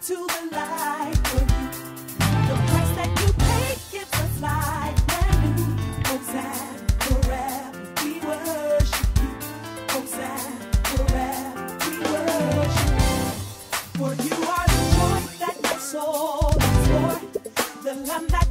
to the light for you. The price that you pay gives us life forever, we worship you. Forever, we worship. For you are the that my soul adores, the that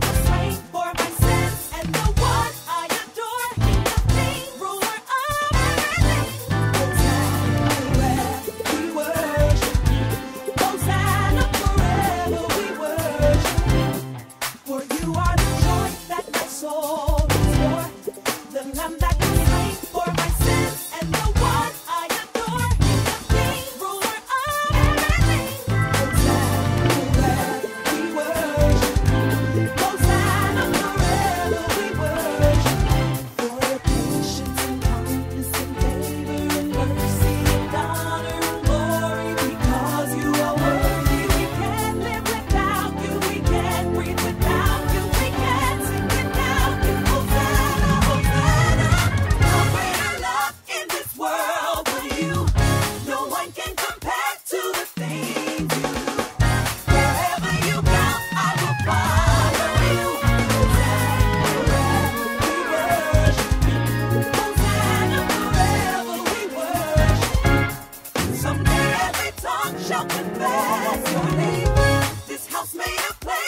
This house made of clay.